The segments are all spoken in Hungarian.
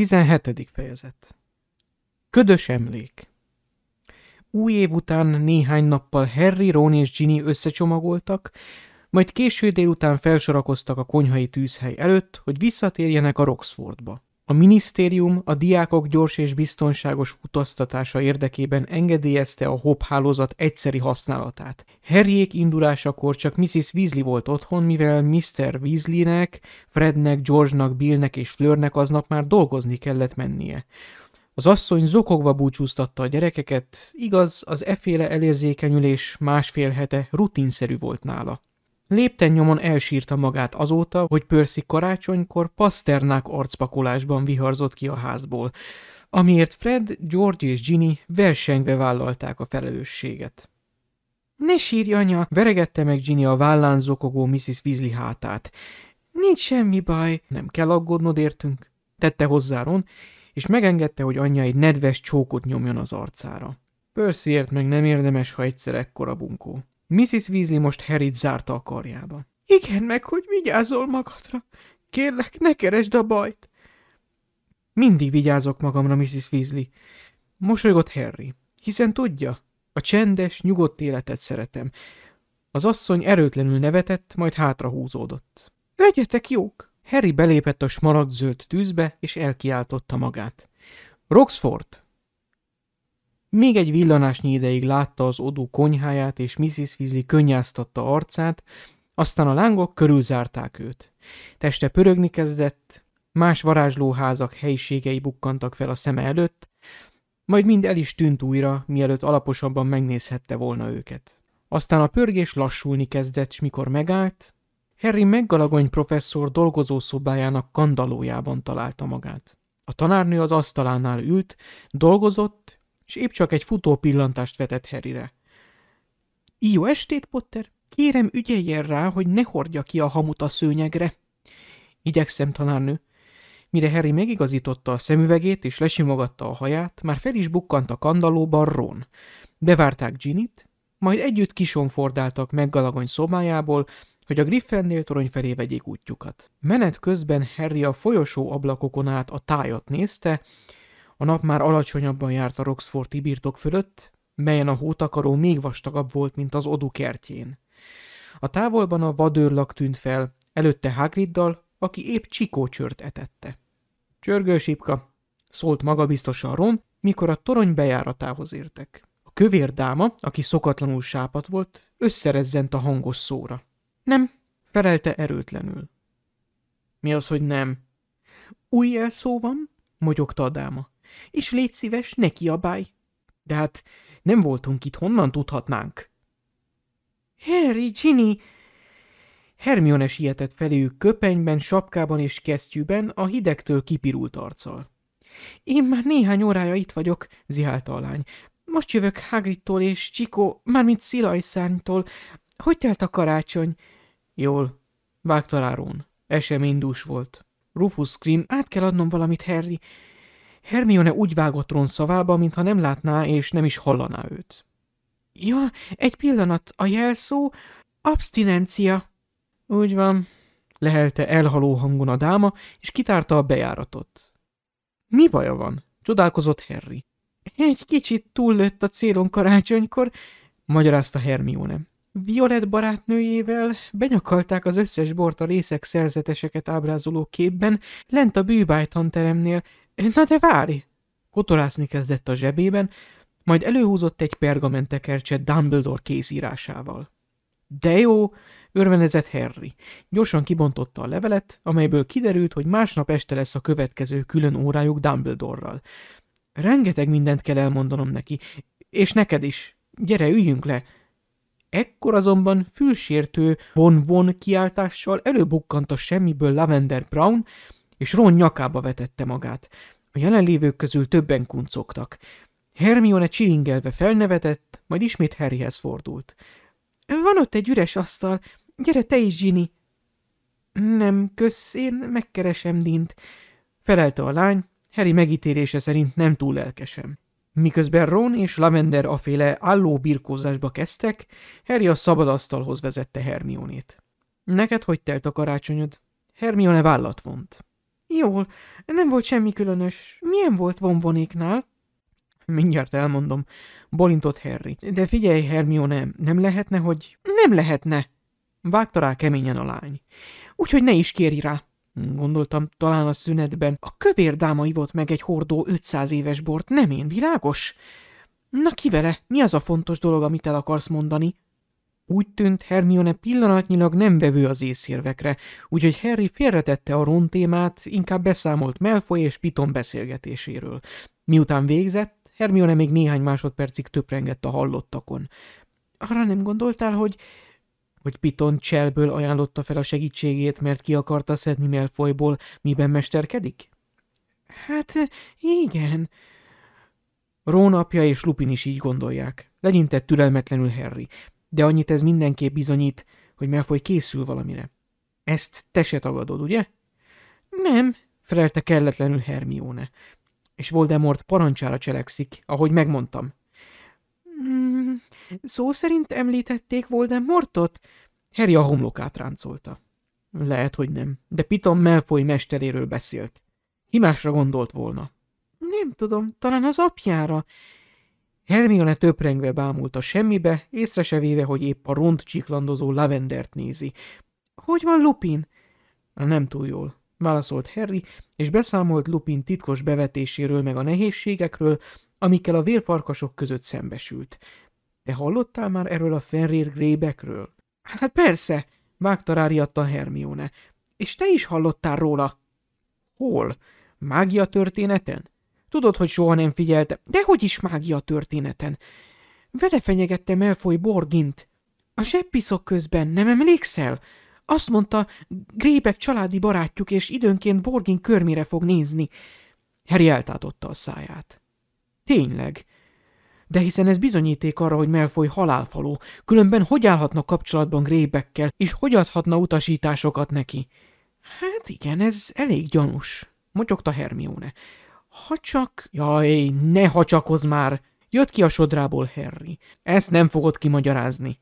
17. fejezet Ködös emlék Új év után néhány nappal Harry, Ron és Ginny összecsomagoltak, majd késő délután felsorakoztak a konyhai tűzhely előtt, hogy visszatérjenek a Roxfordba. A minisztérium a diákok gyors és biztonságos utaztatása érdekében engedélyezte a hop hálózat egyszeri használatát. Harryék indulásakor csak Mrs. Weasley volt otthon, mivel Mr. Weasleynek, Frednek, Georgenak, Billnek és Fleurnek aznap már dolgozni kellett mennie. Az asszony zokogva búcsúztatta a gyerekeket, igaz, az eféle elérzékenyülés másfél hete rutinszerű volt nála. Lépten nyomon elsírta magát azóta, hogy Percy karácsonykor paszternák arcpakolásban viharzott ki a házból, amiért Fred, George és Ginny versengve vállalták a felelősséget. Ne sírj, anya! veregette meg Ginny a vállán zokogó Mrs. Weasley hátát. Nincs semmi baj, nem kell aggódnod értünk, tette hozzá Ron, és megengedte, hogy anyja egy nedves csókot nyomjon az arcára. Percyért meg nem érdemes, ha egyszer ekkora bunkó. Mrs. Weasley most Harryt zárta a karjába. Igen, meg hogy vigyázol magadra. Kérlek, ne keresd a bajt. Mindig vigyázok magamra, Mrs. Weasley. Mosolygott Harry, hiszen tudja, a csendes, nyugodt életet szeretem. Az asszony erőtlenül nevetett, majd hátra húzódott. Legyetek jók! Harry belépett a smaragdzöld tűzbe, és elkiáltotta magát. Roxford! Még egy villanásnyi ideig látta az odú konyháját, és Mrs. Weasley könnyáztatta arcát, aztán a lángok körülzárták őt. Teste pörögni kezdett, más varázslóházak helyiségei bukkantak fel a szeme előtt, majd mind el is tűnt újra, mielőtt alaposabban megnézhette volna őket. Aztán a pörgés lassulni kezdett, s mikor megállt, Harry meggalagony professzor dolgozószobájának kandalójában találta magát. A tanárnő az asztalánál ült, dolgozott, és épp csak egy futó pillantást vetett Harryre. Jó estét, Potter! Kérem, ügyeljen rá, hogy ne hordja ki a hamut a szőnyegre. Igyekszem, tanárnő. Mire Harry megigazította a szemüvegét és lesimogatta a haját, már fel is bukkant a kandalóban Ron. Bevárták Ginnyt, majd együtt kisonfordáltak meggalagony szobájából, hogy a Gryffindor torony felé vegyék útjukat. Menet közben Harry a folyosó ablakokon át a tájat nézte, a nap már alacsonyabban járt a Roxforti birtok fölött, melyen a hótakaró még vastagabb volt, mint az odú kertjén. A távolban a vadőrlak tűnt fel, előtte Hagriddal, aki épp csikócsört etette. Csörgősipka, szólt magabiztosan Ron, mikor a torony bejáratához értek. A kövér dáma, aki szokatlanul sápat volt, összerezzent a hangos szóra. Nem, felelte erőtlenül. Mi az, hogy nem? Új jelszó van? mogyogta a dáma. És légy szíves, ne kiabálj. De hát nem voltunk itt, honnan tudhatnánk? Harry, Ginny! Hermione sietett feléjük köpenyben, sapkában és kesztyűben, a hidegtől kipirult arccal. Én már néhány órája itt vagyok, zihálta a lány. Most jövök Hagridtól és Csikó, mármint Szilajszárnytól. Hogy telt a karácsony? Jól, vágta rá Ron. Eseménydús volt. Rufus Scream, át kell adnom valamit, Harry. Hermione úgy vágott Ron szavába, mintha nem látná és nem is hallaná őt. Ja, egy pillanat, a jelszó abstinencia. Úgy van, lehelte elhaló hangon a dáma, és kitárta a bejáratot. Mi baja van? csodálkozott Harry. Egy kicsit túllőtt a célon karácsonykor, magyarázta Hermione. Violet barátnőjével benyakalták az összes bort a részek szerzeteseket ábrázoló képben, lent a bűbájtan teremnél. Na de várj! Kotorászni kezdett a zsebében, majd előhúzott egy pergamentekercset Dumbledore kézírásával. De jó, örvenezett Harry. Gyorsan kibontotta a levelet, amelyből kiderült, hogy másnap este lesz a következő külön órájuk Dumbledore-ral. Rengeteg mindent kell elmondanom neki, és neked is. Gyere, üljünk le! Ekkor azonban fülsértő von-von kiáltással előbukkant a semmiből Lavender Brown, és Ron nyakába vetette magát. A jelenlévők közül többen kuncogtak. Hermione csilingelve felnevetett, majd ismét Harryhez fordult. Van ott egy üres asztal, gyere te is, Ginny. Nem, kösz, én megkeresem Dint, felelte a lány, Harry megítélése szerint nem túl lelkesem. Miközben Ron és Lavender aféle álló birkózásba kezdtek, Harry a szabad asztalhoz vezette Hermionét. Neked hogy telt a karácsonyod? Hermione vállat vont. Jól, nem volt semmi különös. Milyen volt vonvonéknál? Mindjárt elmondom, bolintott Harry. De figyelj, Hermione, nem lehetne, hogy... Nem lehetne! Vágta rá keményen a lány. Úgyhogy ne is kéri rá. Gondoltam, talán a szünetben. A kövér dáma ivott meg egy hordó 500 éves bort, nem én, világos? Na ki vele? Mi az a fontos dolog, amit el akarsz mondani? Úgy tűnt, Hermione pillanatnyilag nem vevő az észérvekre, úgyhogy Harry félretette a Ron témát, inkább beszámolt Malfoy és Piton beszélgetéséről. Miután végzett, Hermione még néhány másodpercig töprengett a hallottakon. Arra nem gondoltál, hogy hogy Piton cselből ajánlotta fel a segítségét, mert ki akarta szedni Malfoyból, miben mesterkedik? Hát, igen. Rón apja és Lupin is így gondolják. Legyintett türelmetlenül Harry. De annyit ez mindenképp bizonyít, hogy Malfoy készül valamire. Ezt te se tagadod, ugye? Nem, felelte kelletlenül Hermione. És Voldemort parancsára cselekszik, ahogy megmondtam. Mm, szó szerint említették Voldemortot? Harry a homlokát ráncolta. Lehet, hogy nem, de Piton Malfoy mesteréről beszélt. Ki másra gondolt volna? Nem tudom, talán az apjára. Hermione töprengve bámult a semmibe, észre se véve, hogy épp a ront csiklandozó lavendert nézi. Hogy van Lupin? Nem túl jól, válaszolt Harry, és beszámolt Lupin titkos bevetéséről meg a nehézségekről, amikkel a vérfarkasok között szembesült. Te hallottál már erről a Fenrir grébekről? Hát persze, vágta ráriadta Hermione. És te is hallottál róla? Hol? Mágia történeten? Tudod, hogy soha nem figyelte. Dehogy is mágia történeten. Vele fenyegette Melfoy Borgint. A zseppiszok közben, nem emlékszel? Azt mondta, Grébek családi barátjuk, és időnként Borgin körmére fog nézni. Harry eltátotta a száját. Tényleg. De hiszen ez bizonyíték arra, hogy Melfoy halálfaló, különben hogy állhatna kapcsolatban Grébekkel, és hogy adhatna utasításokat neki? Hát igen, ez elég gyanús, motyogta Hermione. Ha csak... Jaj, ne hacsakozz már! Jött ki a sodrából Harry. Ezt nem fogod kimagyarázni.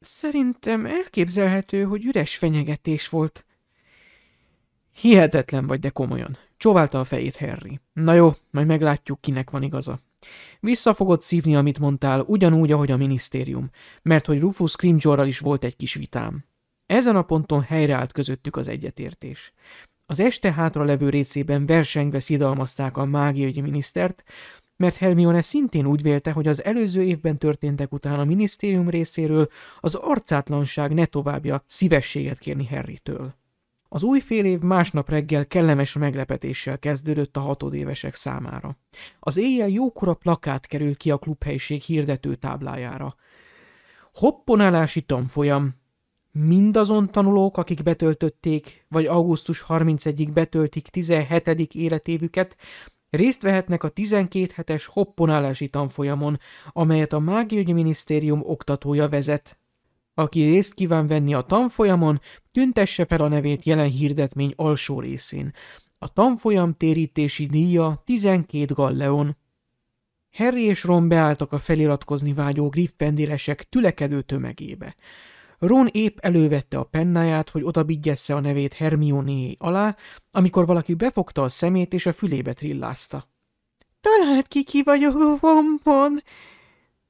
Szerintem elképzelhető, hogy üres fenyegetés volt. Hihetetlen vagy, de komolyan. Csóválta a fejét Harry. Na jó, majd meglátjuk, kinek van igaza. Vissza fogod szívni, amit mondtál, ugyanúgy, ahogy a minisztérium, mert hogy Rufus Scrimgeourral is volt egy kis vitám. Ezen a ponton helyreállt közöttük az egyetértés. Az este hátra levő részében versengve szidalmazták a mágiai minisztert, mert Hermione szintén úgy vélte, hogy az előző évben történtek után a minisztérium részéről az arcátlanság ne továbbja szívességet kérni Harrytől. Az új fél év másnap reggel kellemes meglepetéssel kezdődött a hatodévesek számára. Az éjjel jókora plakát került ki a klubhelység hirdető táblájára. Hopponálási tanfolyam, mindazon tanulók, akik betöltötték, vagy augusztus 31-ig betöltik 17. életévüket, részt vehetnek a 12 hetes hopponálási tanfolyamon, amelyet a Mágiaügyi Minisztérium oktatója vezet. Aki részt kíván venni a tanfolyamon, tüntesse fel a nevét jelen hirdetmény alsó részén. A tanfolyam térítési díja 12 galleon. Harry és Ron beálltak a feliratkozni vágyó griffendélesek tülekedő tömegébe. Ron épp elővette a pennáját, hogy odabiggessze a nevét Hermione alá, amikor valaki befogta a szemét és a fülébe trillázta. Talált ki, ki vagyok, bombon!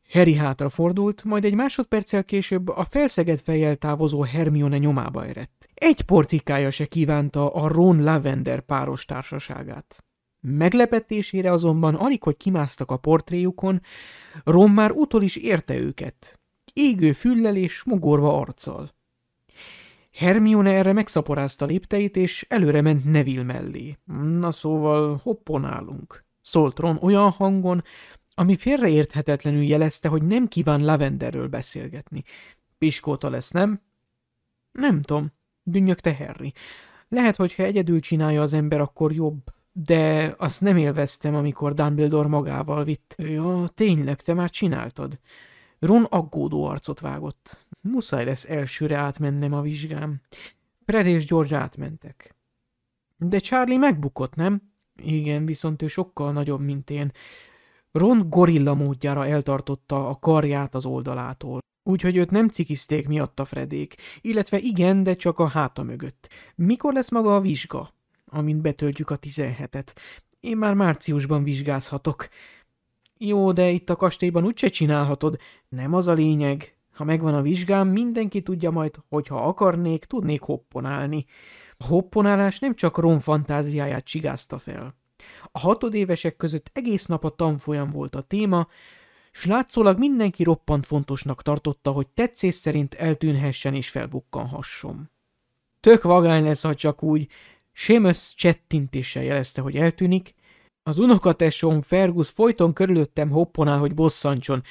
Harry hátrafordult, majd egy másodperccel később a felszegett fejjel távozó Hermione nyomába erett. Egy porcikája se kívánta a Ron Lavender páros társaságát. Meglepetésére azonban alig, hogy kimásztak a portréjukon, Ron már utol is érte őket égő füllel és mogorva arccal. Hermione erre megszaporázta lépteit, és előre ment Neville mellé. Na szóval hopponálunk, szólt Ron olyan hangon, ami félreérthetetlenül jelezte, hogy nem kíván Lavenderről beszélgetni. Piskóta lesz, nem? Nem tudom, dünnyögte Harry. Lehet, hogy ha egyedül csinálja az ember, akkor jobb. De azt nem élveztem, amikor Dumbledore magával vitt. Ja, tényleg, te már csináltad. Ron aggódó arcot vágott. Muszáj lesz elsőre átmennem a vizsgám. Fred és George átmentek. De Charlie megbukott, nem? Igen, viszont ő sokkal nagyobb, mint én. Ron gorilla módjára eltartotta a karját az oldalától. Úgyhogy őt nem cikizték miatta Fredék, illetve igen, de csak a háta mögött. Mikor lesz maga a vizsga? amint betöltjük a 17-et. Én már márciusban vizsgázhatok. Jó, de itt a kastélyban úgyse csinálhatod. Nem az a lényeg. Ha megvan a vizsgám, mindenki tudja majd, hogy ha akarnék, tudnék hopponálni. A hopponálás nem csak Ron fantáziáját csigázta fel. A hatodévesek között egész nap a tanfolyam volt a téma, s látszólag mindenki roppant fontosnak tartotta, hogy tetszés szerint eltűnhessen és felbukkanhasson. Tök vagány lesz, ha csak úgy. Seamus csettintéssel jelezte, hogy eltűnik, az unokatesom Fergus folyton körülöttem hopponál, hogy bosszantson,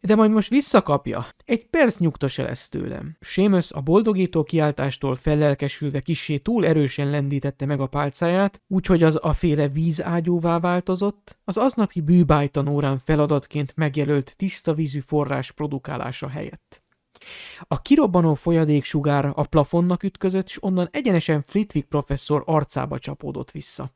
de majd most visszakapja. Egy perc nyugta se lesz tőlem. Sémös a boldogító kiáltástól fellelkesülve kissé túl erősen lendítette meg a pálcáját, úgyhogy az a féle vízágyúvá változott, az aznapi bűbájtanórán feladatként megjelölt tiszta vízű forrás produkálása helyett. A kirobbanó folyadéksugár a plafonnak ütközött, s onnan egyenesen Flitwick professzor arcába csapódott vissza.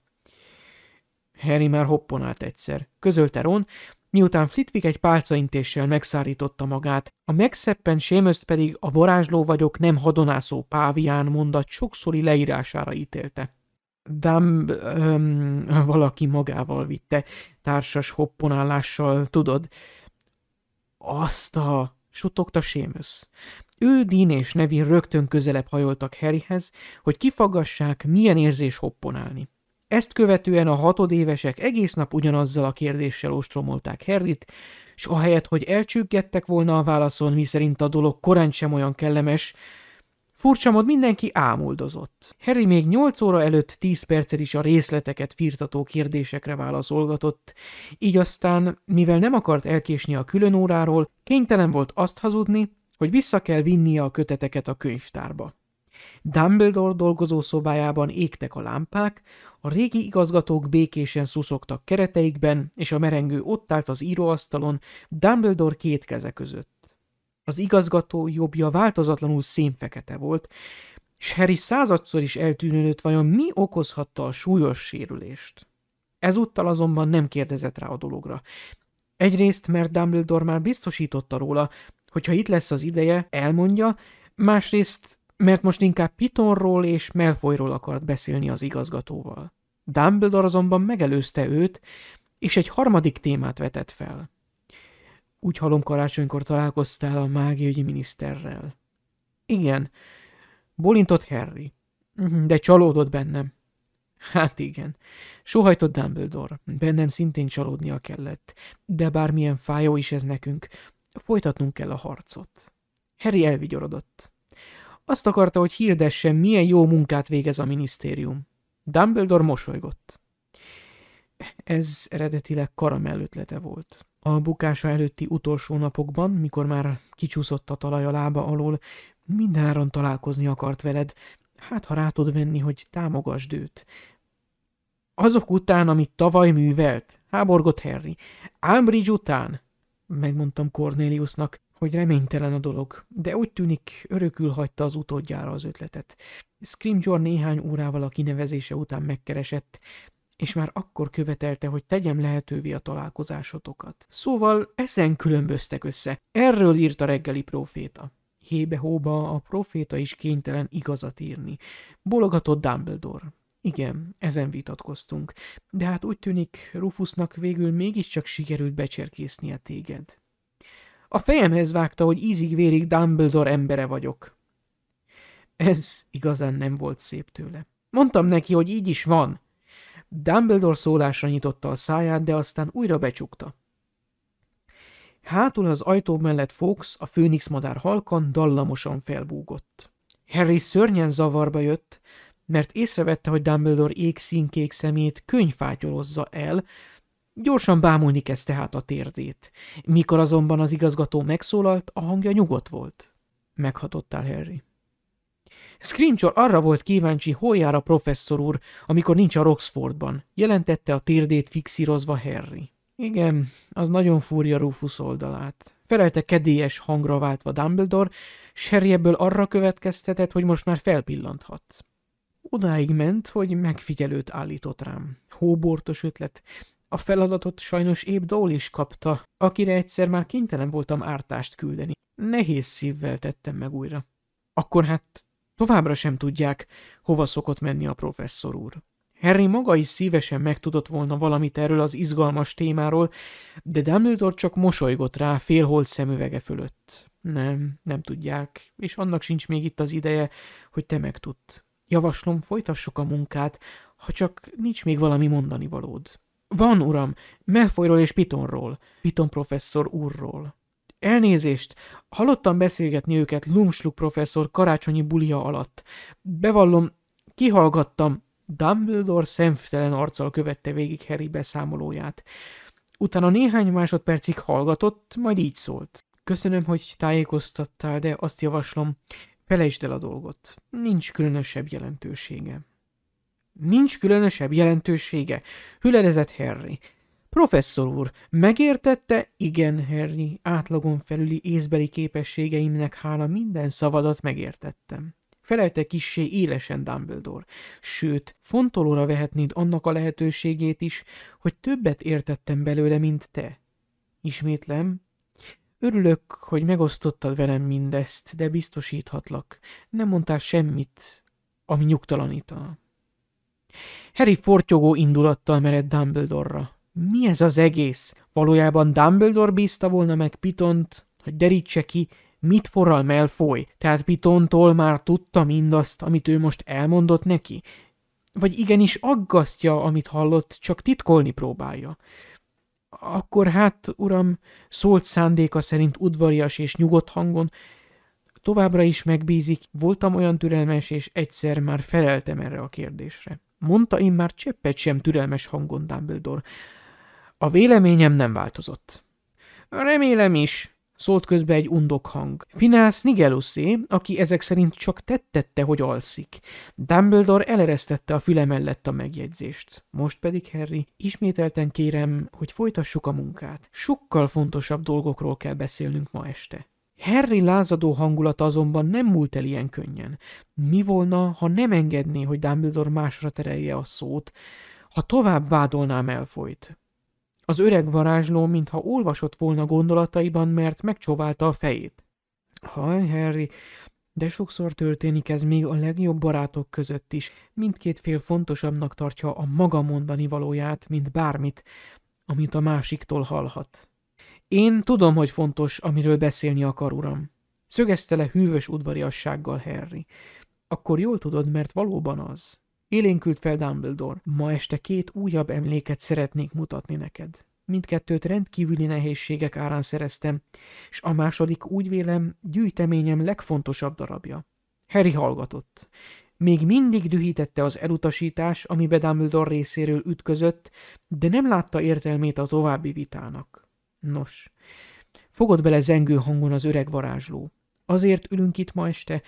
Harry már hopponált egyszer, közölte Ron, miután Flitwick egy pálcaintéssel megszárította magát, a megszeppen sémözt pedig a varázsló vagyok nem hadonászó pávián mondat sokszori leírására ítélte. Dumb, öm, valaki magával vitte, társas hopponálással, tudod. Azt a... suttogta Sémösz. Ő, Dean és Nevin rögtön közelebb hajoltak Harryhez, hogy kifaggassák, milyen érzés hopponálni. Ezt követően a hatodévesek egész nap ugyanazzal a kérdéssel ostromolták Harryt, s ahelyett, hogy elcsüggettek volna a válaszon, miszerint a dolog korán sem olyan kellemes, furcsa mód mindenki ámuldozott. Harry még nyolc óra előtt tíz percet is a részleteket firtató kérdésekre válaszolgatott, így aztán, mivel nem akart elkésni a külön óráról, kénytelen volt azt hazudni, hogy vissza kell vinnie a köteteket a könyvtárba. Dumbledore dolgozó szobájában égtek a lámpák, a régi igazgatók békésen szuszogtak kereteikben, és a merengő ott állt az íróasztalon, Dumbledore két keze között. Az igazgató jobbja változatlanul szénfekete volt, s Harry századszor is eltűnődött, vajon mi okozhatta a súlyos sérülést. Ezúttal azonban nem kérdezett rá a dologra. Egyrészt, mert Dumbledore már biztosította róla, hogy ha itt lesz az ideje, elmondja, másrészt mert most inkább Pitonról és Melfoyról akart beszélni az igazgatóval. Dumbledore azonban megelőzte őt, és egy harmadik témát vetett fel. Úgy halom karácsonykor találkoztál a mágiaügyi miniszterrel. Igen, bolintott Harry, de csalódott bennem. Hát igen, sohajtott Dumbledore, bennem szintén csalódnia kellett, de bármilyen fájó is ez nekünk, folytatnunk kell a harcot. Harry elvigyorodott. Azt akarta, hogy hirdessen, milyen jó munkát végez a minisztérium. Dumbledore mosolygott. Ez eredetileg karamell ötlete volt. A bukása előtti utolsó napokban, mikor már kicsúszott a talaj a lába alól, mindenáron találkozni akart veled, hát ha rá tud venni, hogy támogasd őt. Azok után, amit tavaly művelt, háborgott Harry. Ámbridge után, megmondtam Corneliusnak, hogy reménytelen a dolog, de úgy tűnik örökül hagyta az utódjára az ötletet. Scrimgeour néhány órával a kinevezése után megkeresett, és már akkor követelte, hogy tegyem lehetővé a találkozásotokat. Szóval ezen különböztek össze. Erről írt a reggeli proféta. Hébe-hóba a proféta is kénytelen igazat írni. Bologatott Dumbledore. Igen, ezen vitatkoztunk, de hát úgy tűnik, Rufusnak végül mégiscsak sikerült becserkésznie téged. A fejemhez vágta, hogy ízig-vérig Dumbledore embere vagyok. Ez igazán nem volt szép tőle. Mondtam neki, hogy így is van. Dumbledore szólásra nyitotta a száját, de aztán újra becsukta. Hátul az ajtó mellett Fox, a főnix madár halkan, dallamosan felbúgott. Harry szörnyen zavarba jött, mert észrevette, hogy Dumbledore égszínkék szemét könyvfátyolozza el, Gyorsan bámulni kezdte hát a térdét. Mikor azonban az igazgató megszólalt, a hangja nyugodt volt. Meghatottál, Harry. Scrimchor arra volt kíváncsi, hol jár a professzor úr, amikor nincs a Roxfordban, jelentette a térdét fixírozva Harry. Igen, az nagyon fúrja Rufus oldalát. Felelte kedélyes hangra váltva Dumbledore, s Harry ebből arra következtetett, hogy most már felpillanthat. Odáig ment, hogy megfigyelőt állított rám. Hóbortos ötlet, a feladatot sajnos épp Dole is kapta, akire egyszer már kénytelen voltam ártást küldeni. Nehéz szívvel tettem meg újra. Akkor hát továbbra sem tudják, hova szokott menni a professzor úr. Harry maga is szívesen megtudott volna valamit erről az izgalmas témáról, de Dumbledore csak mosolygott rá félholt szemüvege fölött. Nem, nem tudják, és annak sincs még itt az ideje, hogy te megtudd. Javaslom, folytassuk a munkát, ha csak nincs még valami mondani valód. Van, uram, Melfoyról és Pitonról, Piton professzor úrról. Elnézést, hallottam beszélgetni őket Lumsluk professzor karácsonyi bulia alatt. Bevallom, kihallgattam, Dumbledore szemtelen arccal követte végig Harry beszámolóját. Utána néhány másodpercig hallgatott, majd így szólt. Köszönöm, hogy tájékoztattál, de azt javaslom, felejtsd el a dolgot. Nincs különösebb jelentősége. Nincs különösebb jelentősége, hüledezett Harry. Professzor úr, megértette? Igen, Harry, átlagon felüli észbeli képességeimnek hála minden szavadat megértettem. Felelte kissé élesen Dumbledore. Sőt, fontolóra vehetnéd annak a lehetőségét is, hogy többet értettem belőle, mint te. Ismétlem, örülök, hogy megosztottad velem mindezt, de biztosíthatlak, nem mondtál semmit, ami nyugtalanítana. Harry fortyogó indulattal mered Dumbledore-ra. Mi ez az egész? Valójában Dumbledore bízta volna meg Pitont, hogy derítse ki, mit forral Malfoy, tehát Pitontól már tudta mindazt, amit ő most elmondott neki? Vagy igenis aggasztja, amit hallott, csak titkolni próbálja? Akkor hát, uram, szólt szándéka szerint udvarias és nyugodt hangon, továbbra is megbízik, voltam olyan türelmes, és egyszer már feleltem erre a kérdésre. Mondta én már cseppet sem türelmes hangon Dumbledore. A véleményem nem változott. Remélem is, szólt közbe egy undok hang. Finász Nigeluszé, aki ezek szerint csak tettette, hogy alszik. Dumbledore eleresztette a füle mellett a megjegyzést. Most pedig, Harry, ismételten kérem, hogy folytassuk a munkát. Sokkal fontosabb dolgokról kell beszélnünk ma este. Harry lázadó hangulata azonban nem múlt el ilyen könnyen. Mi volna, ha nem engedné, hogy Dumbledore másra terelje a szót, ha tovább vádolnám elfolyt? Az öreg varázsló, mintha olvasott volna gondolataiban, mert megcsóválta a fejét. Haj, Harry, de sokszor történik ez még a legjobb barátok között is. Mindkét fél fontosabbnak tartja a maga mondani valóját, mint bármit, amit a másiktól hallhat. Én tudom, hogy fontos, amiről beszélni akar, uram. Szögezte le hűvös udvariassággal Harry. Akkor jól tudod, mert valóban az. Élénkült fel Dumbledore. Ma este két újabb emléket szeretnék mutatni neked. Mindkettőt rendkívüli nehézségek árán szereztem, és a második úgy vélem gyűjteményem legfontosabb darabja. Harry hallgatott. Még mindig dühítette az elutasítás, amibe Dumbledore részéről ütközött, de nem látta értelmét a további vitának. Nos, fogod bele zengő hangon az öreg varázsló. Azért ülünk itt ma este,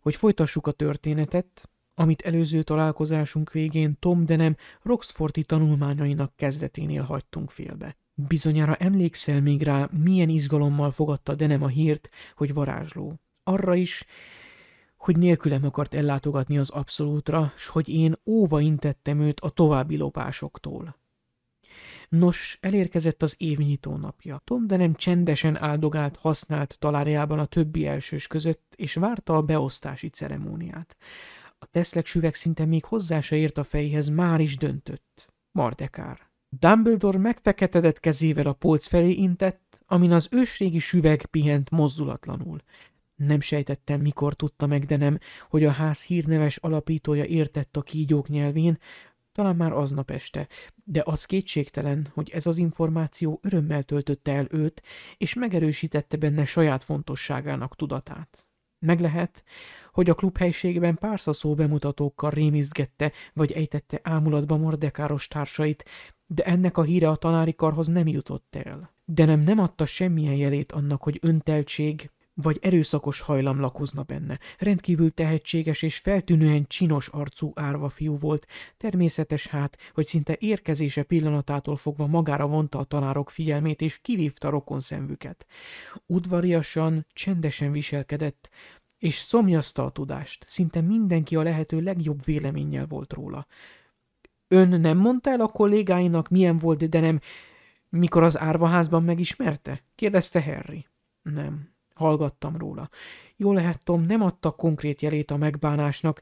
hogy folytassuk a történetet, amit előző találkozásunk végén Tom Denem Roxforti tanulmányainak kezdeténél hagytunk félbe. Bizonyára emlékszel még rá, milyen izgalommal fogadta Denem a hírt, hogy varázsló. Arra is, hogy nélkülem akart ellátogatni az abszolútra, s hogy én óva intettem őt a további lopásoktól. Nos, elérkezett az évnyitó napja. Tom de nem csendesen áldogált használt talárjában a többi elsős között, és várta a beosztási ceremóniát. A teszlek süveg szinte még hozzá se ért a fejhez, már is döntött. Mardekár. Dumbledore megfeketedett kezével a polc felé intett, amin az ősrégi süveg pihent mozdulatlanul. Nem sejtettem, mikor tudta meg, de nem, hogy a ház hírneves alapítója értett a kígyók nyelvén, talán már aznap este, de az kétségtelen, hogy ez az információ örömmel töltötte el őt, és megerősítette benne saját fontosságának tudatát. Meg lehet, hogy a klubhelységben párszaszó bemutatókkal rémizgette, vagy ejtette ámulatba mordekáros társait, de ennek a híre a tanári karhoz nem jutott el. De nem nem adta semmilyen jelét annak, hogy önteltség vagy erőszakos hajlam lakozna benne. Rendkívül tehetséges és feltűnően csinos arcú árva fiú volt. Természetes hát, hogy szinte érkezése pillanatától fogva magára vonta a tanárok figyelmét és kivívta rokon szemvüket. Udvariasan, csendesen viselkedett, és szomjazta a tudást. Szinte mindenki a lehető legjobb véleménnyel volt róla. Ön nem mondta el a kollégáinak, milyen volt, de nem, mikor az árvaházban megismerte? kérdezte Harry. Nem, hallgattam róla. Jó lehet, Tom, nem adta konkrét jelét a megbánásnak,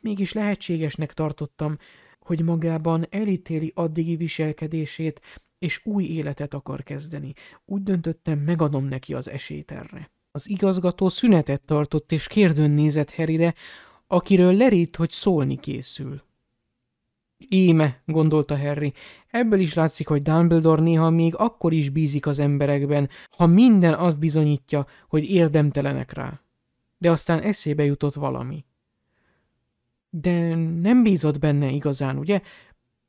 mégis lehetségesnek tartottam, hogy magában elítéli addigi viselkedését, és új életet akar kezdeni. Úgy döntöttem, megadom neki az esélyt erre. Az igazgató szünetet tartott, és kérdőn nézett Harryre, akiről lerít, hogy szólni készül. Íme, gondolta Harry, ebből is látszik, hogy Dumbledore néha még akkor is bízik az emberekben, ha minden azt bizonyítja, hogy érdemtelenek rá. De aztán eszébe jutott valami. De nem bízott benne igazán, ugye?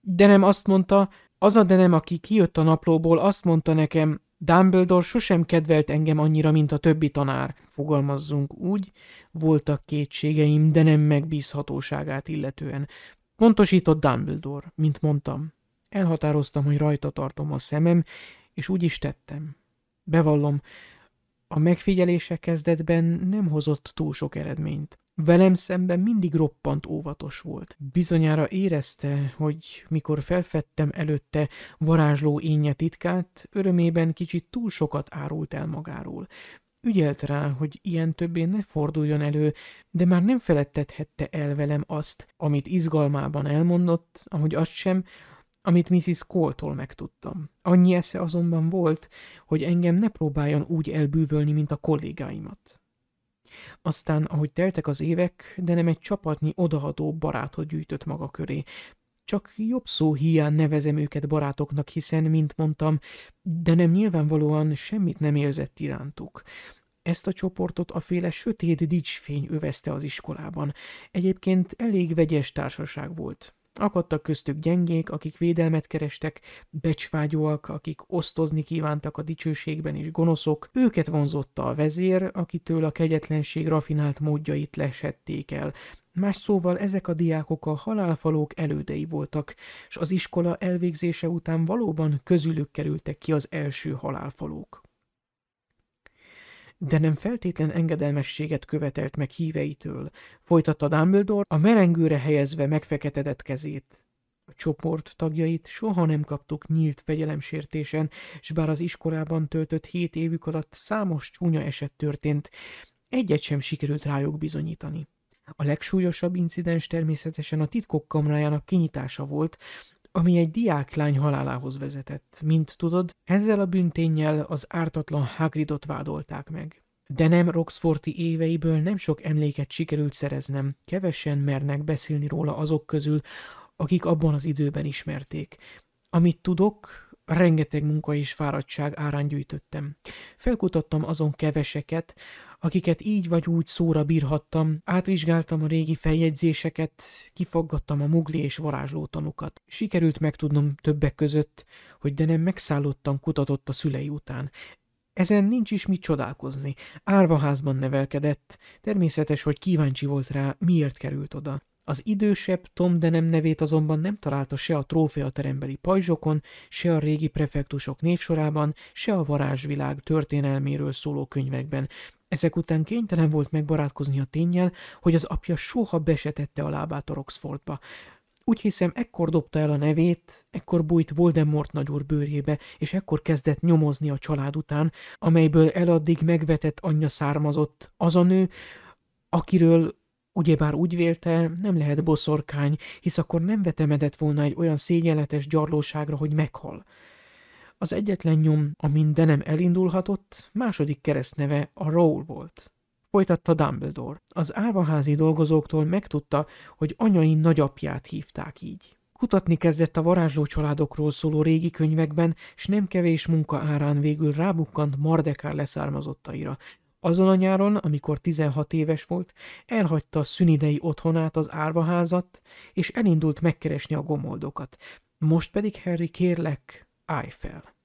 De nem azt mondta, az a de nem, aki kijött a naplóból, azt mondta nekem, Dumbledore sosem kedvelt engem annyira, mint a többi tanár. Fogalmazzunk úgy, voltak kétségeim, de nem megbízhatóságát illetően. Pontosított Dumbledore, mint mondtam. Elhatároztam, hogy rajta tartom a szemem, és úgy is tettem. Bevallom, a megfigyelése kezdetben nem hozott túl sok eredményt. Velem szemben mindig roppant óvatos volt. Bizonyára érezte, hogy mikor felfedtem előtte varázsló énje titkát, örömében kicsit túl sokat árult el magáról. Ügyelt rá, hogy ilyen többé ne forduljon elő, de már nem felettethette el velem azt, amit izgalmában elmondott, ahogy azt sem, amit Mrs. Cole-tól megtudtam. Annyi esze azonban volt, hogy engem ne próbáljon úgy elbűvölni, mint a kollégáimat. Aztán, ahogy teltek az évek, de nem egy csapatnyi odaadó barátot gyűjtött maga köré. Csak jobb szó hiány nevezem őket barátoknak, hiszen, mint mondtam, de nem nyilvánvalóan semmit nem érzett irántuk. Ezt a csoportot a féle sötét dicsfény övezte az iskolában. Egyébként elég vegyes társaság volt. Akadtak köztük gyengék, akik védelmet kerestek, becsvágyóak, akik osztozni kívántak a dicsőségben és gonoszok, őket vonzotta a vezér, akitől a kegyetlenség rafinált módjait lesették el. Más szóval ezek a diákok a halálfalók elődei voltak, és az iskola elvégzése után valóban közülük kerültek ki az első halálfalók de nem feltétlen engedelmességet követelt meg híveitől, folytatta Dumbledore, a merengőre helyezve megfeketedett kezét. A csoport tagjait soha nem kaptuk nyílt fegyelemsértésen, s bár az iskolában töltött hét évük alatt számos csúnya eset történt, egyet sem sikerült rájuk bizonyítani. A legsúlyosabb incidens természetesen a titkok kamrájának kinyitása volt, ami egy diáklány halálához vezetett. Mint tudod, ezzel a bünténnyel az ártatlan Hagridot vádolták meg. De nem Roxforti éveiből nem sok emléket sikerült szereznem, kevesen mernek beszélni róla azok közül, akik abban az időben ismerték. Amit tudok, rengeteg munka és fáradtság árán gyűjtöttem. Felkutattam azon keveseket, akiket így vagy úgy szóra bírhattam, átvizsgáltam a régi feljegyzéseket, kifaggattam a mugli és varázsló tanukat. Sikerült megtudnom többek között, hogy de nem megszállottan kutatott a szülei után. Ezen nincs is mit csodálkozni. Árvaházban nevelkedett, természetes, hogy kíváncsi volt rá, miért került oda. Az idősebb Tom Denem nevét azonban nem találta se a trófeaterembeli pajzsokon, se a régi prefektusok névsorában, se a varázsvilág történelméről szóló könyvekben, ezek után kénytelen volt megbarátkozni a tényel, hogy az apja soha besetette a lábát a Roxfordba. Úgy hiszem, ekkor dobta el a nevét, ekkor bújt Voldemort nagyúr bőrébe, és ekkor kezdett nyomozni a család után, amelyből eladdig megvetett anyja származott, az a nő, akiről ugyebár úgy vélte, nem lehet boszorkány, hisz akkor nem vetemedett volna egy olyan szégyenletes gyarlóságra, hogy meghal. Az egyetlen nyom, amin Denem elindulhatott, második keresztneve a Roll volt. Folytatta Dumbledore. Az árvaházi dolgozóktól megtudta, hogy anyai nagyapját hívták így. Kutatni kezdett a varázsló családokról szóló régi könyvekben, s nem kevés munka árán végül rábukkant Mardekár leszármazottaira. Azon a nyáron, amikor 16 éves volt, elhagyta a szünidei otthonát, az árvaházat, és elindult megkeresni a gomoldokat. Most pedig, Harry, kérlek, állj fel.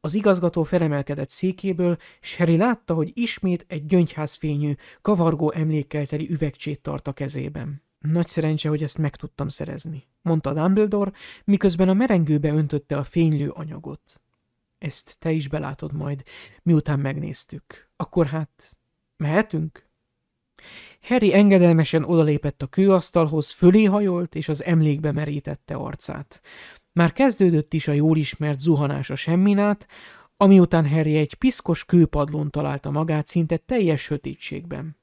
Az igazgató felemelkedett székéből, s Harry látta, hogy ismét egy gyöngyházfényű, kavargó emlékkel teli üvegcsét tart a kezében. Nagy szerencse, hogy ezt meg tudtam szerezni, mondta Dumbledore, miközben a merengőbe öntötte a fénylő anyagot. Ezt te is belátod majd, miután megnéztük. Akkor hát, mehetünk? Harry engedelmesen odalépett a kőasztalhoz, fölé hajolt, és az emlékbe merítette arcát. Már kezdődött is a jól ismert zuhanás a semminát, ami után Harry egy piszkos kőpadlón találta magát szinte teljes sötétségben.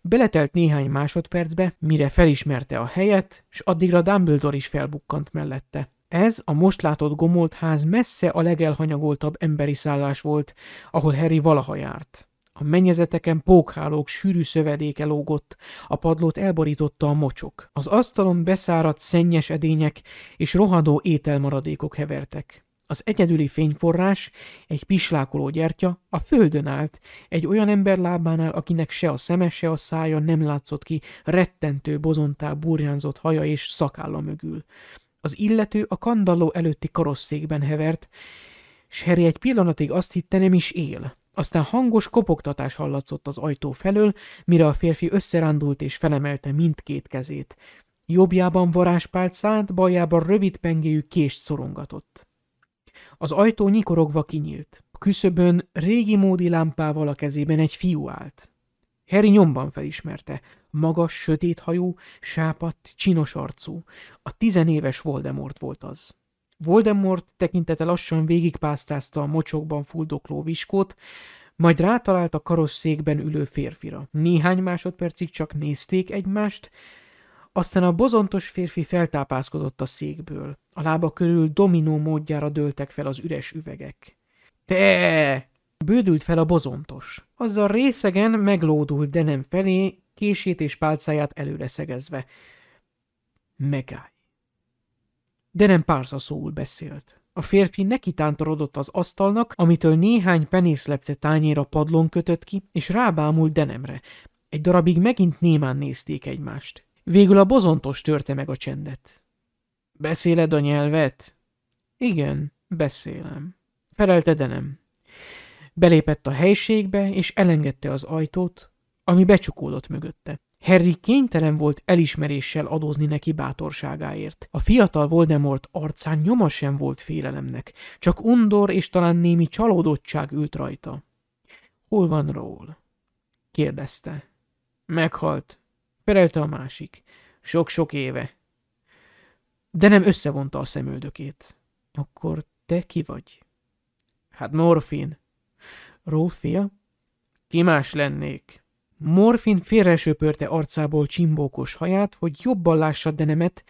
Beletelt néhány másodpercbe, mire felismerte a helyet, s addigra Dumbledore is felbukkant mellette. Ez a most látott gomolt ház messze a legelhanyagoltabb emberi szállás volt, ahol Harry valaha járt. A mennyezeteken pókhálók sűrű szövedéke lógott, a padlót elborította a mocsok. Az asztalon beszáradt szennyes edények és rohadó ételmaradékok hevertek. Az egyedüli fényforrás, egy pislákoló gyertya, a földön állt, egy olyan ember lábánál, akinek se a szeme, se a szája nem látszott ki, rettentő bozontá burjánzott haja és szakálla mögül. Az illető a kandalló előtti karosszékben hevert, s Harry egy pillanatig azt hitte nem is él. Aztán hangos kopogtatás hallatszott az ajtó felől, mire a férfi összerándult és felemelte mindkét kezét. Jobbjában varázspálcát, baljában rövid pengéjű kést szorongatott. Az ajtó nyikorogva kinyílt. Küszöbön régi módi lámpával a kezében egy fiú állt. Harry nyomban felismerte. Magas, sötét hajú, sápadt, csinos arcú. A tizenéves Voldemort volt az. Voldemort tekintete lassan végigpásztázta a mocsokban fuldokló viskót, majd rátalált a karosszékben ülő férfira. Néhány másodpercig csak nézték egymást, aztán a bozontos férfi feltápászkodott a székből. A lába körül dominó módjára dőltek fel az üres üvegek. Te! Bődült fel a bozontos. Azzal részegen meglódult de nem felé, kését és pálcáját előre szegezve. Megállj. De nem párza szóul beszélt. A férfi neki tántorodott az asztalnak, amitől néhány penészlepte tányéra padlón kötött ki, és rábámult Denemre. Egy darabig megint némán nézték egymást. Végül a bozontos törte meg a csendet. Beszéled a nyelvet? Igen, beszélem. Felelte Denem. Belépett a helységbe, és elengedte az ajtót, ami becsukódott mögötte. Harry kénytelen volt elismeréssel adózni neki bátorságáért. A fiatal Voldemort arcán nyoma sem volt félelemnek, csak undor és talán némi csalódottság ült rajta. Hol van Ról? kérdezte. Meghalt, felelte a másik. Sok-sok éve. De nem összevonta a szemöldökét. Akkor te ki vagy? Hát Morfin. Ról? Ki más lennék? Morfin félresöpörte arcából csimbókos haját, hogy jobban lássa Denemet,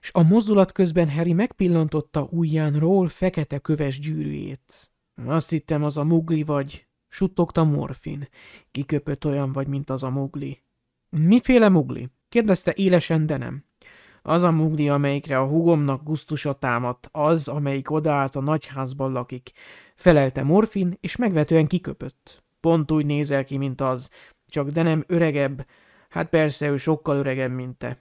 s a mozdulat közben Harry megpillantotta ujjánról fekete köves gyűrűjét. Azt hittem, az a mugli vagy, suttogta Morfin. Kiköpött olyan vagy, mint az a mugli. Miféle mugli? kérdezte élesen Denem. Az a mugli, amelyikre a hugomnak gusztusa támadt, az, amelyik odaállt a nagyházban lakik, felelte Morfin, és megvetően kiköpött. Pont úgy nézel ki, mint az, csak de nem öregebb, hát persze ő sokkal öregebb, mint te.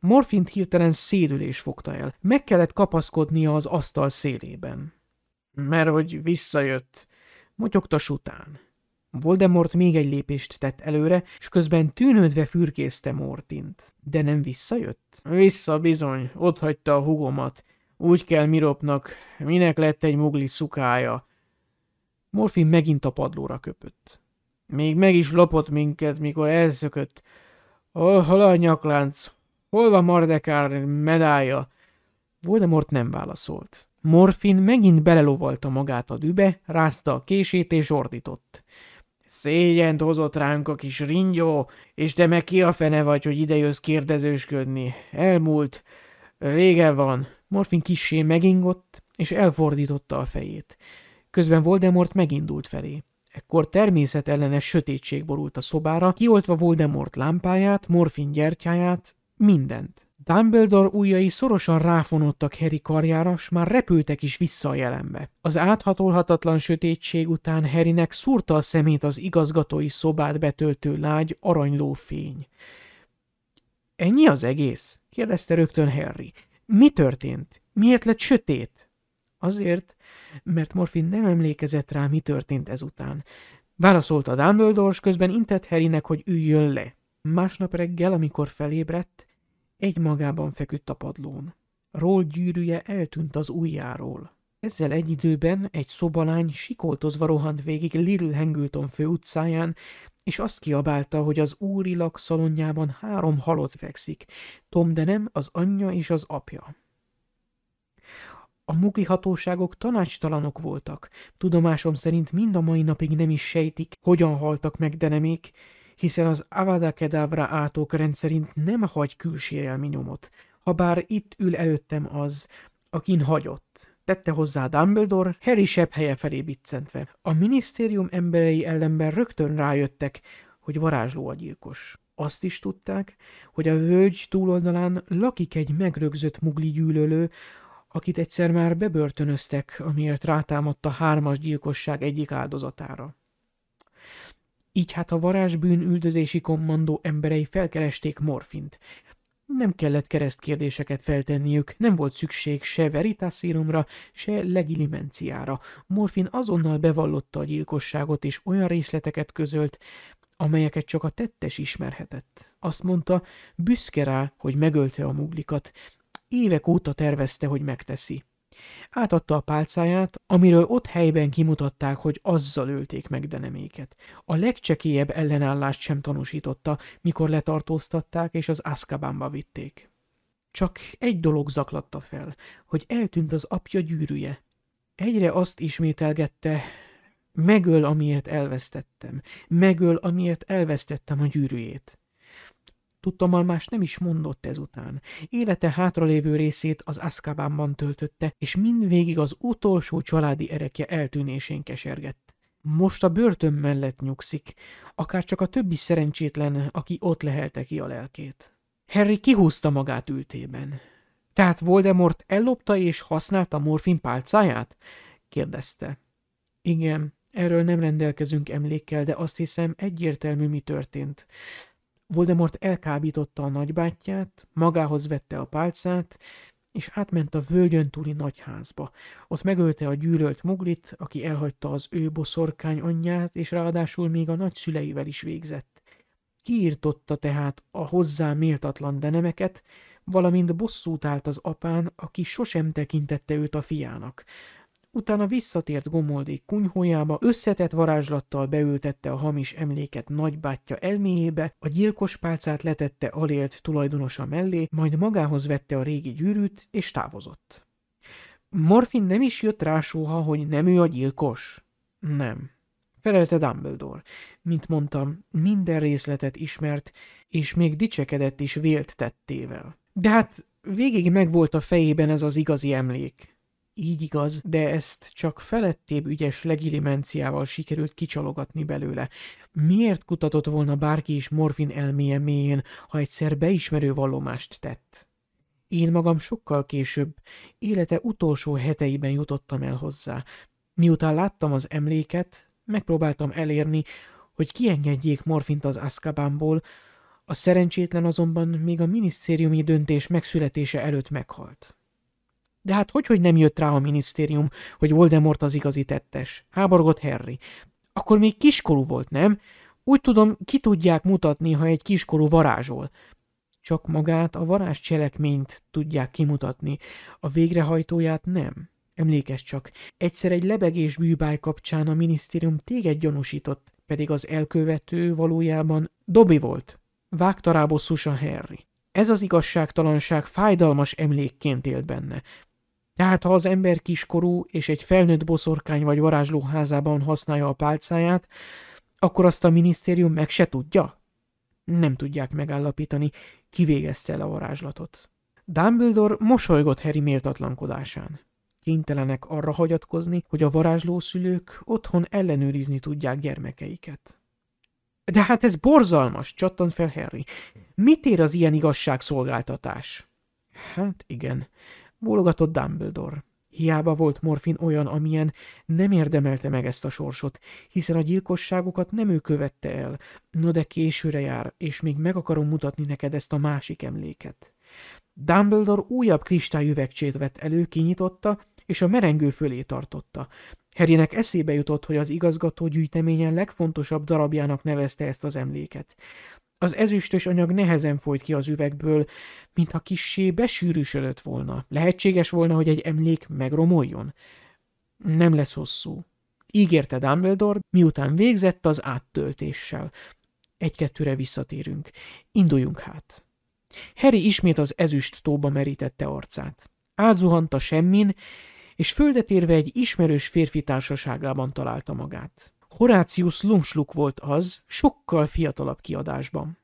Morfint hirtelen szédülés fogta el. Meg kellett kapaszkodnia az asztal szélében. Mert hogy visszajött, motyogta sután. Voldemort még egy lépést tett előre, és közben tűnődve fürkészte Mortint. De nem visszajött? Vissza bizony, ott hagyta a hugomat. Úgy kell Miropnak, minek lett egy mugli szukája. Morfin megint a padlóra köpött. Még meg is lopott minket, mikor elszökött. Hol, hol a nyaklánc? Hol van Mardekár medálja? Voldemort nem válaszolt. Morfin megint belelovalta magát a dübe, rázta a kését és ordított. Szégyent hozott ránk a kis ringyó, és te meg ki a fene vagy, hogy jössz kérdezősködni. Elmúlt. Régen van. Morfin kissé megingott, és elfordította a fejét. Közben Voldemort megindult felé. Ekkor természetellenes sötétség borult a szobára, kioltva Voldemort lámpáját, morfin gyertyáját, mindent. Dumbledore ujjai szorosan ráfonottak Harry karjára, s már repültek is vissza a jelenbe. Az áthatolhatatlan sötétség után Harrynek szúrta a szemét az igazgatói szobát betöltő lágy, aranyló fény. Ennyi az egész? kérdezte rögtön Harry. Mi történt? Miért lett sötét? Azért, mert Morfin nem emlékezett rá, mi történt ezután. Válaszolta Dumbledore, közben intett Harrynek, hogy üljön le. Másnap reggel, amikor felébredt, egy magában feküdt a padlón. Ról gyűrűje eltűnt az ujjáról. Ezzel egy időben egy szobalány sikoltozva rohant végig Little Hangleton főutcáján, és azt kiabálta, hogy az úri lakszalonjában három halott fekszik, Tom de nem az anyja és az apja. A mugli hatóságok tanácstalanok voltak. Tudomásom szerint mind a mai napig nem is sejtik, hogyan haltak meg denemék, hiszen az Avada Kedavra átok rendszerint nem hagy külsérelmi nyomot, ha bár itt ül előttem az, akin hagyott. Tette hozzá Dumbledore, Harry sebb helye felé biccentve. A minisztérium emberei ellenben rögtön rájöttek, hogy varázsló a gyilkos. Azt is tudták, hogy a völgy túloldalán lakik egy megrögzött mugli gyűlölő, akit egyszer már bebörtönöztek, amiért rátámadt a hármas gyilkosság egyik áldozatára. Így hát a varázsbűn üldözési kommandó emberei felkeresték Morfint. Nem kellett keresztkérdéseket feltenniük, nem volt szükség se veritásírumra, se legilimenciára. Morfin azonnal bevallotta a gyilkosságot, és olyan részleteket közölt, amelyeket csak a tettes ismerhetett. Azt mondta, büszke rá, hogy megölte a muglikat. Évek óta tervezte, hogy megteszi. Átadta a pálcáját, amiről ott helyben kimutatták, hogy azzal ölték meg deneméket. A legcsekélyebb ellenállást sem tanúsította, mikor letartóztatták és az Azkabanba vitték. Csak egy dolog zaklatta fel, hogy eltűnt az apja gyűrűje. Egyre azt ismételgette, megöl, amiért elvesztettem, megöl, amiért elvesztettem a gyűrűjét. Tudtommal más nem is mondott ezután. Élete hátralévő részét az Azkabanban töltötte, és mindvégig az utolsó családi erekje eltűnésén kesergett. Most a börtön mellett nyugszik, akár csak a többi szerencsétlen, aki ott lehelte ki a lelkét. Harry kihúzta magát ültében. Tehát Voldemort ellopta és használta morfin pálcáját? kérdezte. Igen, erről nem rendelkezünk emlékkel, de azt hiszem egyértelmű, mi történt. Voldemort elkábította a nagybátyját, magához vette a pálcát, és átment a völgyön túli nagyházba. Ott megölte a gyűlölt muglit, aki elhagyta az ő boszorkány anyját, és ráadásul még a nagyszüleivel is végzett. Kiírtotta tehát a hozzá méltatlan denemeket, valamint bosszút állt az apán, aki sosem tekintette őt a fiának. Utána visszatért gomoldék kunyhójába, összetett varázslattal beültette a hamis emléket nagybátyja elméjébe, a gyilkos pálcát letette alélt tulajdonosa mellé, majd magához vette a régi gyűrűt, és távozott. Morfin nem is jött rá soha, hogy nem ő a gyilkos? Nem. Felelte Dumbledore. Mint mondtam, minden részletet ismert, és még dicsekedett is vélt tettével. De hát végig megvolt a fejében ez az igazi emlék. Így igaz, de ezt csak felettébb ügyes legilimenciával sikerült kicsalogatni belőle. Miért kutatott volna bárki is morfin elméje mélyén, ha egyszer beismerő vallomást tett? Én magam sokkal később, élete utolsó heteiben jutottam el hozzá. Miután láttam az emléket, megpróbáltam elérni, hogy kiengedjék morfint az Azkabanból, a szerencsétlen azonban még a minisztériumi döntés megszületése előtt meghalt. De hát hogy, hogy nem jött rá a minisztérium, hogy Voldemort az igazi tettes? Háborgott Harry. Akkor még kiskorú volt, nem? Úgy tudom, ki tudják mutatni, ha egy kiskorú varázsol. Csak magát, a varázs cselekményt tudják kimutatni, a végrehajtóját nem. Emlékezz csak, egyszer egy lebegés bűbáj kapcsán a minisztérium téged gyanúsított, pedig az elkövető valójában Dobby volt. Vágta rá bosszusan Harry. Ez az igazságtalanság fájdalmas emlékként élt benne. Tehát ha az ember kiskorú és egy felnőtt boszorkány vagy varázsló házában használja a pálcáját, akkor azt a minisztérium meg se tudja? Nem tudják megállapítani, ki végezte el a varázslatot. Dumbledore mosolygott Harry méltatlankodásán. Kénytelenek arra hagyatkozni, hogy a varázslószülők otthon ellenőrizni tudják gyermekeiket. De hát ez borzalmas, csattant fel Harry. Mit ér az ilyen igazságszolgáltatás? Hát igen, bólogatott Dumbledore. Hiába volt Morfin olyan, amilyen nem érdemelte meg ezt a sorsot, hiszen a gyilkosságokat nem ő követte el, no de későre jár, és még meg akarom mutatni neked ezt a másik emléket. Dumbledore újabb kristályüvegcsét vett elő, kinyitotta, és a merengő fölé tartotta. Harrynek eszébe jutott, hogy az igazgató gyűjteményen legfontosabb darabjának nevezte ezt az emléket. Az ezüstös anyag nehezen folyt ki az üvegből, mintha kissé besűrűsödött volna. Lehetséges volna, hogy egy emlék megromoljon? Nem lesz hosszú. Ígérte Dumbledore, miután végzett az áttöltéssel. Egy-kettőre visszatérünk. Induljunk hát. Harry ismét az ezüst tóba merítette arcát. Átzuhant a semmin, és földet érve egy ismerős férfi társaságában találta magát. Horácius Lumsluk volt az, sokkal fiatalabb kiadásban.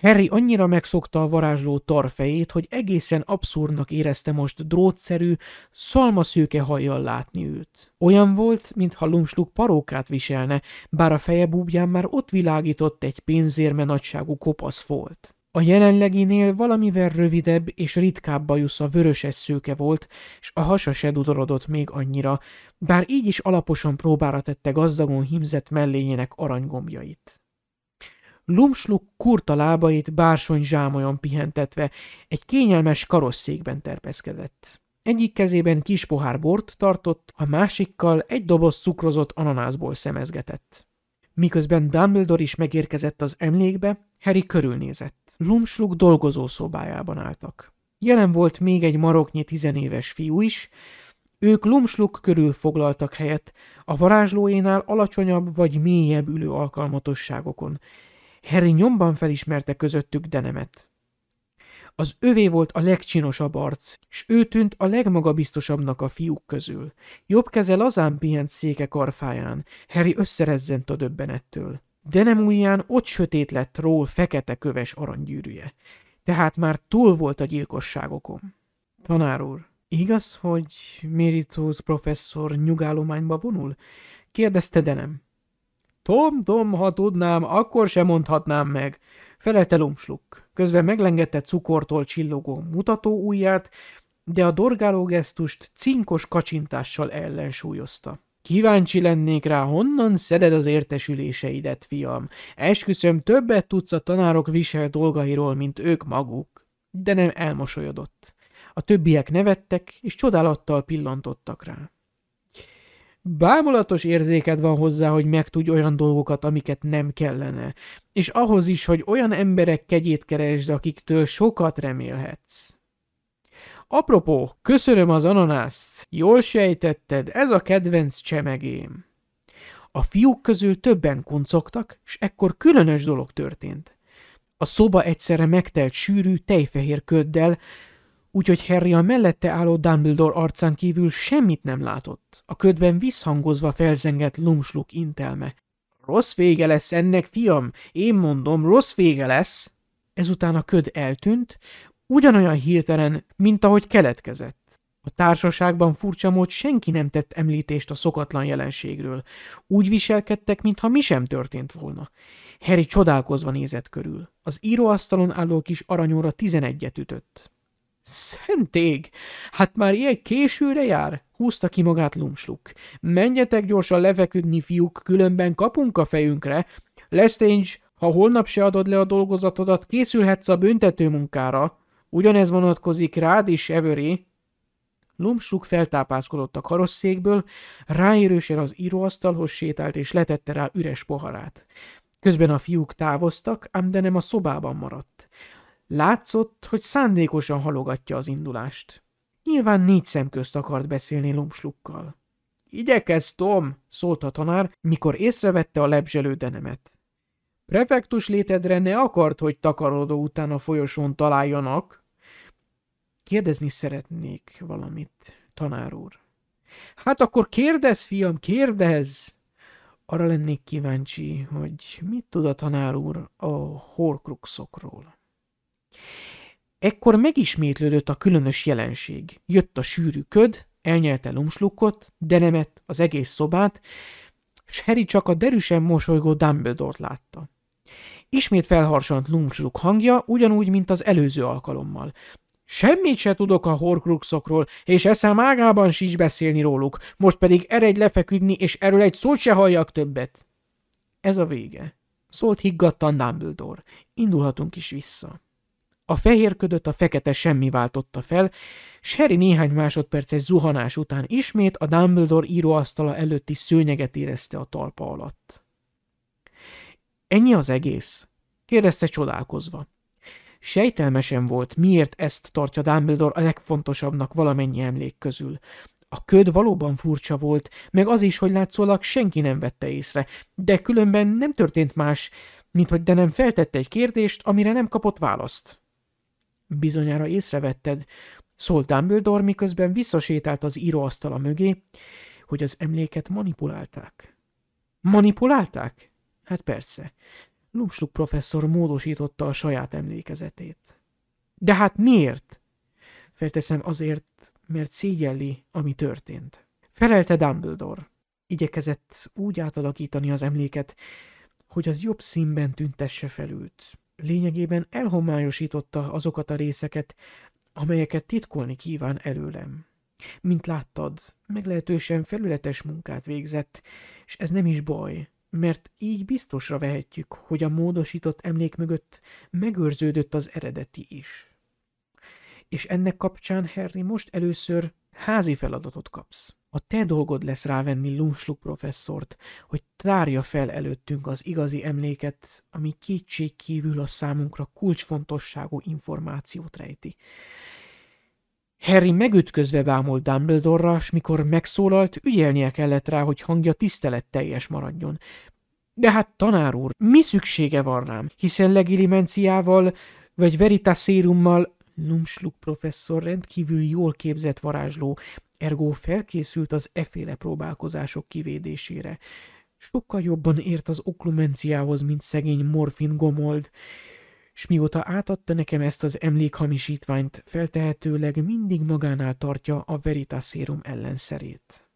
Harry annyira megszokta a varázsló tarfejét, hogy egészen abszurdnak érezte most drótszerű, szalmaszőke hajjal látni őt. Olyan volt, mintha Lumsluk parókát viselne, bár a feje búbján már ott világított egy pénzérme nagyságú kopasz volt. A jelenleginél valamivel rövidebb és ritkább bajusza vöröses szőke volt, és a hasa se dudorodott még annyira, bár így is alaposan próbára tette gazdagon himzett mellényének aranygombjait. Lumsluk kurta lábait bársony zsámolyon pihentetve, egy kényelmes karosszékben terpeszkedett. Egyik kezében kis pohár bort tartott, a másikkal egy doboz cukrozott ananászból szemezgetett. Miközben Dumbledore is megérkezett az emlékbe, Harry körülnézett. Lumsluk dolgozó szobájában álltak. Jelen volt még egy maroknyi tizenéves fiú is, ők Lumsluk körül foglaltak helyet, a varázslóénál alacsonyabb vagy mélyebb ülő alkalmatosságokon. Harry nyomban felismerte közöttük Denemet. Az övé volt a legcsinosabb arc, s ő tűnt a legmagabiztosabbnak a fiúk közül. Jobb keze lazán pihent széke karfáján, Harry összerezzent a döbbenettől. De nem ujján ott sötét lett ról fekete köves aranygyűrűje. Tehát már túl volt a gyilkosságokon. Tanár úr, igaz, hogy Meritus professzor nyugállományba vonul? Kérdezte Denem. Tom, Tom, ha tudnám, akkor sem mondhatnám meg, felelte Lumsluk. Közben meglengette cukortól csillogó mutató ujját, de a dorgáló gesztust cinkos kacsintással ellensúlyozta. Kíváncsi lennék rá, honnan szeded az értesüléseidet, fiam. Esküszöm, többet tudsz a tanárok visel dolgairól, mint ők maguk. De nem elmosolyodott. A többiek nevettek, és csodálattal pillantottak rá. Bámulatos érzéked van hozzá, hogy megtudj olyan dolgokat, amiket nem kellene, és ahhoz is, hogy olyan emberek kegyét keresd, akiktől sokat remélhetsz. Apropó, köszönöm az ananászt. Jól sejtetted, ez a kedvenc csemegém. A fiúk közül többen kuncogtak, és ekkor különös dolog történt. A szoba egyszerre megtelt sűrű, tejfehér köddel, úgyhogy Harry a mellette álló Dumbledore arcán kívül semmit nem látott. A ködben visszhangozva felzengett lumsluk intelme. Rossz vége lesz ennek, fiam, én mondom, rossz vége lesz. Ezután a köd eltűnt, ugyanolyan hirtelen, mint ahogy keletkezett. A társaságban furcsa mód senki nem tett említést a szokatlan jelenségről. Úgy viselkedtek, mintha mi sem történt volna. Harry csodálkozva nézett körül. Az íróasztalon álló kis aranyóra tizenegyet ütött. Szentég! Hát már ilyen későre jár? Húzta ki magát Lumsluk. Menjetek gyorsan lefeküdni, fiúk, különben kapunk a fejünkre. Lestrange, ha holnap se adod le a dolgozatodat, készülhetsz a büntető munkára. Ugyanez vonatkozik rád is, Avery. Lumsuk feltápászkodott a karosszékből, ráérősen az íróasztalhoz sétált és letette rá üres poharát. Közben a fiúk távoztak, ám de nem a szobában maradt. Látszott, hogy szándékosan halogatja az indulást. Nyilván négy szem közt akart beszélni Lumslukkal. Igyekez, Tom, szólt a tanár, mikor észrevette a lebzselő denemet. Prefektus létedre ne akart, hogy takarodó után a folyosón találjanak. Kérdezni szeretnék valamit, tanár úr. Hát akkor kérdez, fiam, kérdez! Arra lennék kíváncsi, hogy mit tud a tanár úr a horcruxokról. Ekkor megismétlődött a különös jelenség. Jött a sűrű köd, elnyelte Lumslukot, Denemet, az egész szobát, s Harry csak a derűsen mosolygó Dumbledore-t látta. Ismét felharsant Lumsluk hangja, ugyanúgy, mint az előző alkalommal. Semmit se tudok a horcruxokról, és eszem ágában sincs beszélni róluk, most pedig eredj lefeküdni, és erről egy szót se halljak többet. Ez a vége. Szólt higgadtan Dumbledore. Indulhatunk is vissza. A fehér ködöt a fekete semmi váltotta fel, s Harry néhány másodperces zuhanás után ismét a Dumbledore íróasztala előtti szőnyeget érezte a talpa alatt. Ennyi az egész? kérdezte csodálkozva. Sejtelmesen volt, miért ezt tartja Dumbledore a legfontosabbnak valamennyi emlék közül. A köd valóban furcsa volt, meg az is, hogy látszólag senki nem vette észre, de különben nem történt más, mint hogy de nem feltette egy kérdést, amire nem kapott választ. Bizonyára észrevetted, szólt Dumbledore, miközben visszasétált az íróasztala mögé, hogy az emléket manipulálták. Manipulálták? Hát persze. Lumsluk professzor módosította a saját emlékezetét. De hát miért? Felteszem azért, mert szégyelli, ami történt. Felelte Dumbledore. Igyekezett úgy átalakítani az emléket, hogy az jobb színben tüntesse fel. Lényegében elhomályosította azokat a részeket, amelyeket titkolni kíván előlem. Mint láttad, meglehetősen felületes munkát végzett, és ez nem is baj, mert így biztosra vehetjük, hogy a módosított emlék mögött megőrződött az eredeti is. És ennek kapcsán, Harry, most először házi feladatot kapsz. A te dolgod lesz rávenni Lunsluk professzort, hogy tárja fel előttünk az igazi emléket, ami kétség kívül a számunkra kulcsfontosságú információt rejti. Harry megütközve bámult Dumbledore-ra, s mikor megszólalt, ügyelnie kellett rá, hogy hangja tiszteletteljes maradjon. De hát, tanár úr, mi szüksége van rám, hiszen legilimenciával vagy veritasérummal Lumsluk professzor rendkívül jól képzett varázsló, ergo felkészült az eféle próbálkozások kivédésére. Sokkal jobban ért az oklumenciához, mint szegény morfin gomold, s mióta átadta nekem ezt az emlékhamisítványt, feltehetőleg mindig magánál tartja a Veritas ellenszerét.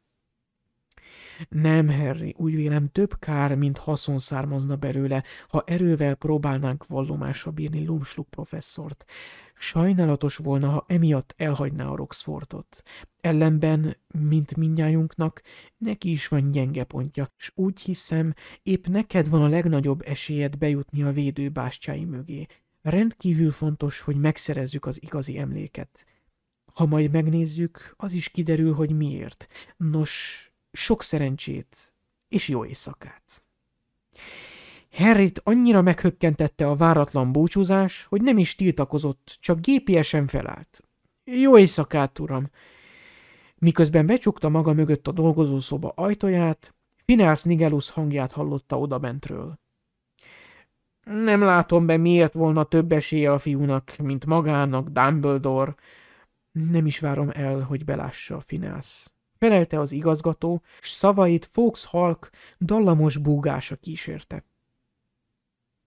Nem, Harry, úgy vélem több kár, mint haszon származna belőle, ha erővel próbálnánk vallomásra bírni Lumsluk professzort. Sajnálatos volna, ha emiatt elhagyná a Roxfortot. Ellenben, mint minnyájunknak, neki is van gyenge pontja, s úgy hiszem, épp neked van a legnagyobb esélyed bejutni a védőbástyái mögé. Rendkívül fontos, hogy megszerezzük az igazi emléket. Ha majd megnézzük, az is kiderül, hogy miért. Nos, sok szerencsét és jó éjszakát! Harryt annyira meghökkentette a váratlan búcsúzás, hogy nem is tiltakozott, csak gépiesen felállt. Jó éjszakát, uram! Miközben becsukta maga mögött a dolgozószoba ajtaját, Phineas Nigelus hangját hallotta odabentről. Nem látom be, miért volna több esélye a fiúnak, mint magának, Dumbledore. Nem is várom el, hogy belássa Phineas. Felelte az igazgató, s szavait Fox Halk dallamos búgása kísérte.